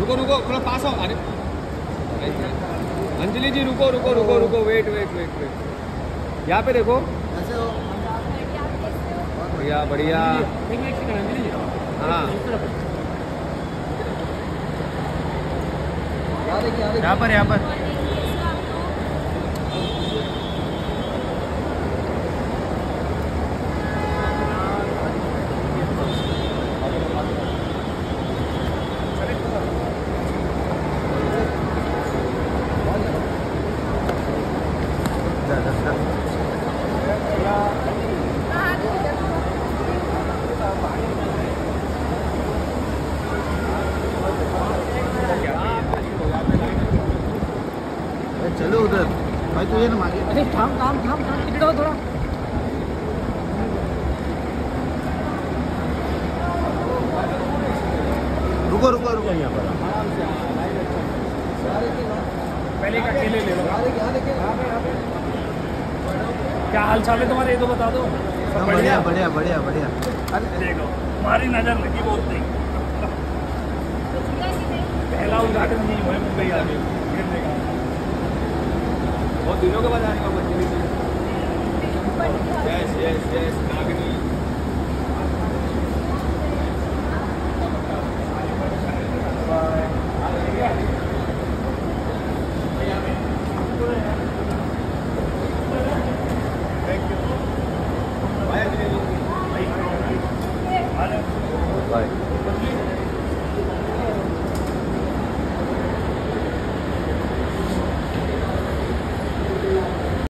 रुको रुको, थोड़ा पास हो अरे। अंजलि जी, रुको रुको रुको रुको वेट वेट वेट वेट यहाँ पे देखो। बढ़िया बढ़िया। हाँ। यहाँ पर यहाँ पर। चलो उधर। भाई तू ये ना मागे अरे थाम थाम थाम थाम इधर थोड़ा। रुको रुको रुको। यहाँ पर पहले एक अकेले ले लो क्या हाल चाल है तुम्हारे? ये तो बता दो। सब बढ़िया? बढ़िया बढ़िया बढ़िया देखो हमारी नज़र लगी बहुत नहीं। पहला उद्घाटन नहीं हुआ मुंबई आ गई बहुत दिनों के बाद आने का बच्चे यस यस यस